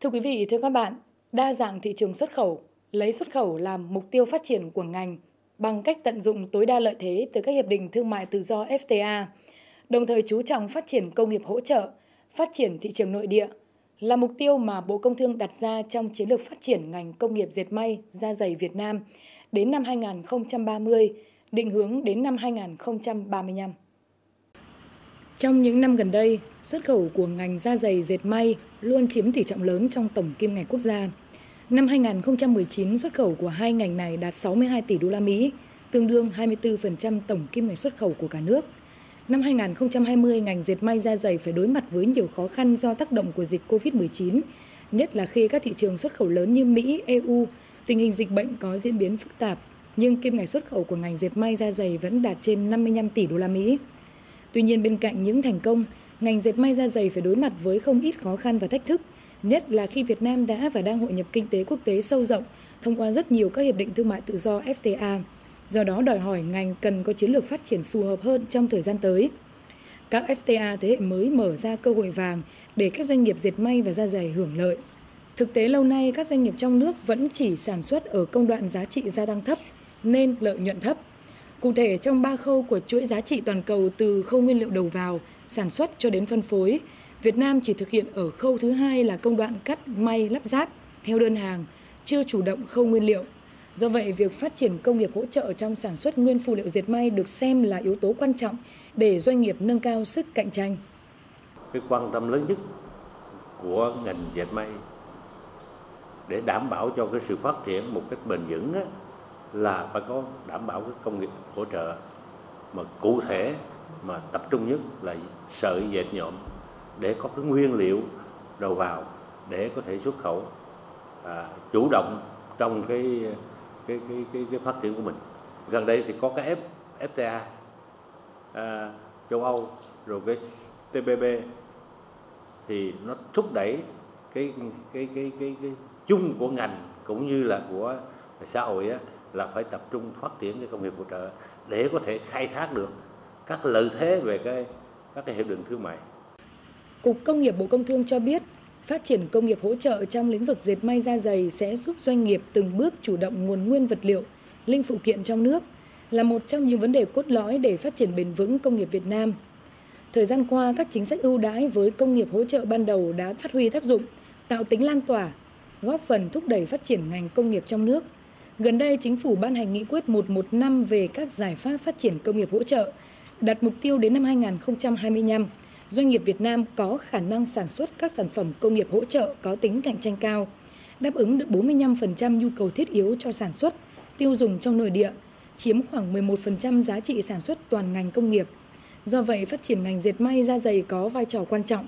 Thưa quý vị, thưa các bạn, đa dạng thị trường xuất khẩu, lấy xuất khẩu làm mục tiêu phát triển của ngành bằng cách tận dụng tối đa lợi thế từ các hiệp định thương mại tự do FTA, đồng thời chú trọng phát triển công nghiệp hỗ trợ, phát triển thị trường nội địa là mục tiêu mà Bộ Công Thương đặt ra trong chiến lược phát triển ngành công nghiệp dệt may, da dày Việt Nam đến năm 2030, định hướng đến năm 2035. Trong những năm gần đây, xuất khẩu của ngành da dày dệt may luôn chiếm tỷ trọng lớn trong tổng kim ngạch quốc gia. Năm 2019, xuất khẩu của hai ngành này đạt 62 tỷ đô la Mỹ, tương đương 24% tổng kim ngạch xuất khẩu của cả nước. Năm 2020, ngành dệt may da dày phải đối mặt với nhiều khó khăn do tác động của dịch COVID-19, nhất là khi các thị trường xuất khẩu lớn như Mỹ, EU, tình hình dịch bệnh có diễn biến phức tạp, nhưng kim ngạch xuất khẩu của ngành dệt may da dày vẫn đạt trên 55 tỷ đô la Mỹ. Tuy nhiên bên cạnh những thành công, ngành dệt may da dày phải đối mặt với không ít khó khăn và thách thức, nhất là khi Việt Nam đã và đang hội nhập kinh tế quốc tế sâu rộng thông qua rất nhiều các hiệp định thương mại tự do FTA. Do đó đòi hỏi ngành cần có chiến lược phát triển phù hợp hơn trong thời gian tới. Các FTA thế hệ mới mở ra cơ hội vàng để các doanh nghiệp dệt may và da dày hưởng lợi. Thực tế lâu nay các doanh nghiệp trong nước vẫn chỉ sản xuất ở công đoạn giá trị gia tăng thấp nên lợi nhuận thấp. Cụ thể trong ba khâu của chuỗi giá trị toàn cầu từ khâu nguyên liệu đầu vào, sản xuất cho đến phân phối, Việt Nam chỉ thực hiện ở khâu thứ hai là công đoạn cắt, may, lắp ráp theo đơn hàng, chưa chủ động khâu nguyên liệu. Do vậy, việc phát triển công nghiệp hỗ trợ trong sản xuất nguyên phụ liệu dệt may được xem là yếu tố quan trọng để doanh nghiệp nâng cao sức cạnh tranh. Cái quan tâm lớn nhất của ngành dệt may để đảm bảo cho cái sự phát triển một cách bền vững á, là phải có đảm bảo cái công nghiệp hỗ trợ. Mà cụ thể mà tập trung nhất là sợi dệt nhộm để có cái nguyên liệu đầu vào để có thể xuất khẩu à, chủ động trong cái cái, cái cái cái phát triển của mình. Gần đây thì có cái F, FTA à, châu Âu rồi cái TPP thì nó thúc đẩy cái cái cái cái cái chung của ngành cũng như là của xã hội á, là phải tập trung phát triển cái công nghiệp hỗ trợ để có thể khai thác được các lợi thế về cái các cái hiệp định thương mại. Cục Công nghiệp Bộ Công Thương cho biết, phát triển công nghiệp hỗ trợ trong lĩnh vực dệt may da dày sẽ giúp doanh nghiệp từng bước chủ động nguồn nguyên vật liệu, linh phụ kiện trong nước là một trong những vấn đề cốt lõi để phát triển bền vững công nghiệp Việt Nam. Thời gian qua, các chính sách ưu đãi với công nghiệp hỗ trợ ban đầu đã phát huy tác dụng, tạo tính lan tỏa, góp phần thúc đẩy phát triển ngành công nghiệp trong nước. Gần đây, chính phủ ban hành nghị quyết 115 về các giải pháp phát triển công nghiệp hỗ trợ, đặt mục tiêu đến năm 2025, doanh nghiệp Việt Nam có khả năng sản xuất các sản phẩm công nghiệp hỗ trợ có tính cạnh tranh cao, đáp ứng được 45% nhu cầu thiết yếu cho sản xuất, tiêu dùng trong nội địa, chiếm khoảng 11% giá trị sản xuất toàn ngành công nghiệp. Do vậy, phát triển ngành dệt may da dày có vai trò quan trọng,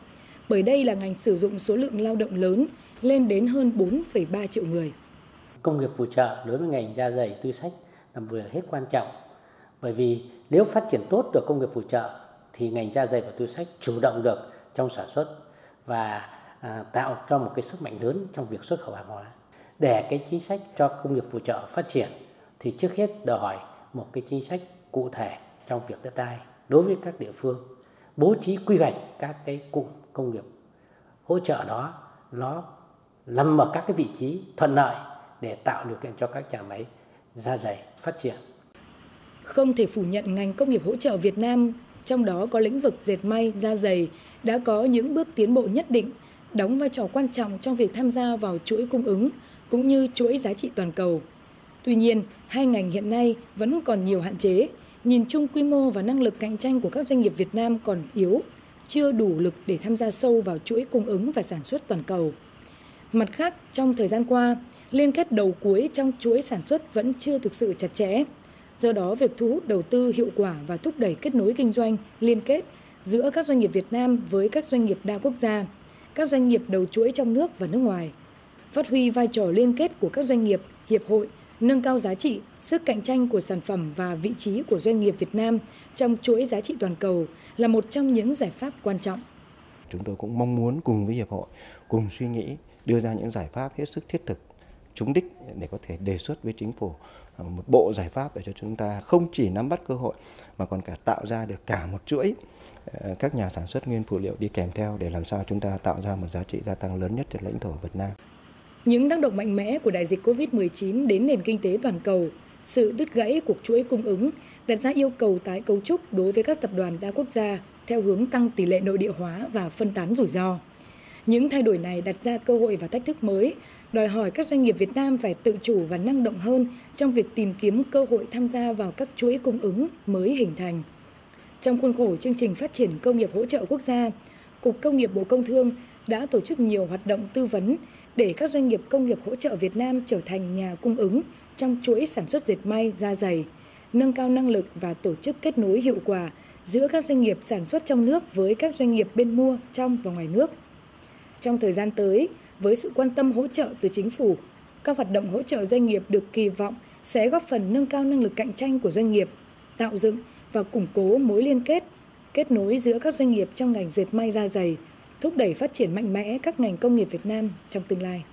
bởi đây là ngành sử dụng số lượng lao động lớn, lên đến hơn 4,3 triệu người. Công nghiệp phụ trợ đối với ngành da dày tuy sách là vừa hết quan trọng, bởi vì nếu phát triển tốt được công nghiệp phụ trợ thì ngành da dày và túi sách chủ động được trong sản xuất và à, tạo cho một cái sức mạnh lớn trong việc xuất khẩu hàng hóa. Để cái chính sách cho công nghiệp phụ trợ phát triển thì trước hết đòi hỏi một cái chính sách cụ thể trong việc đất đai đối với các địa phương bố trí quy hoạch các cái cụm công nghiệp hỗ trợ đó nó nằm ở các cái vị trí thuận lợi để tạo điều kiện cho các nhà máy da dày phát triển. Không thể phủ nhận ngành công nghiệp hỗ trợ Việt Nam, trong đó có lĩnh vực dệt may, da dày, đã có những bước tiến bộ nhất định, đóng vai trò quan trọng trong việc tham gia vào chuỗi cung ứng cũng như chuỗi giá trị toàn cầu. Tuy nhiên, hai ngành hiện nay vẫn còn nhiều hạn chế, nhìn chung quy mô và năng lực cạnh tranh của các doanh nghiệp Việt Nam còn yếu, chưa đủ lực để tham gia sâu vào chuỗi cung ứng và sản xuất toàn cầu. Mặt khác, trong thời gian qua, liên kết đầu cuối trong chuỗi sản xuất vẫn chưa thực sự chặt chẽ. Do đó, việc thu hút đầu tư hiệu quả và thúc đẩy kết nối kinh doanh, liên kết giữa các doanh nghiệp Việt Nam với các doanh nghiệp đa quốc gia, các doanh nghiệp đầu chuỗi trong nước và nước ngoài, phát huy vai trò liên kết của các doanh nghiệp, hiệp hội, nâng cao giá trị, sức cạnh tranh của sản phẩm và vị trí của doanh nghiệp Việt Nam trong chuỗi giá trị toàn cầu là một trong những giải pháp quan trọng. Chúng tôi cũng mong muốn cùng với hiệp hội cùng suy nghĩ đưa ra những giải pháp hết sức thiết thực trúng đích để có thể đề xuất với chính phủ à, một bộ giải pháp để cho chúng ta không chỉ nắm bắt cơ hội mà còn cả tạo ra được cả một chuỗi à, các nhà sản xuất nguyên phụ liệu đi kèm theo để làm sao chúng ta tạo ra một giá trị gia tăng lớn nhất trên lãnh thổ Việt Nam. Những tác động mạnh mẽ của đại dịch COVID-19 đến nền kinh tế toàn cầu, sự đứt gãy cuộc chuỗi cung ứng đặt ra yêu cầu tái cấu trúc đối với các tập đoàn đa quốc gia theo hướng tăng tỷ lệ nội địa hóa và phân tán rủi ro. Những thay đổi này đặt ra cơ hội và thách thức mới, đòi hỏi các doanh nghiệp Việt Nam phải tự chủ và năng động hơn trong việc tìm kiếm cơ hội tham gia vào các chuỗi cung ứng mới hình thành. Trong khuôn khổ chương trình phát triển công nghiệp hỗ trợ quốc gia, Cục Công nghiệp Bộ Công Thương đã tổ chức nhiều hoạt động tư vấn để các doanh nghiệp công nghiệp hỗ trợ Việt Nam trở thành nhà cung ứng trong chuỗi sản xuất dệt may, da dày, nâng cao năng lực và tổ chức kết nối hiệu quả giữa các doanh nghiệp sản xuất trong nước với các doanh nghiệp bên mua trong và ngoài nước. Trong thời gian tới, với sự quan tâm hỗ trợ từ chính phủ, các hoạt động hỗ trợ doanh nghiệp được kỳ vọng sẽ góp phần nâng cao năng lực cạnh tranh của doanh nghiệp, tạo dựng và củng cố mối liên kết, kết nối giữa các doanh nghiệp trong ngành dệt may da dày, thúc đẩy phát triển mạnh mẽ các ngành công nghiệp Việt Nam trong tương lai.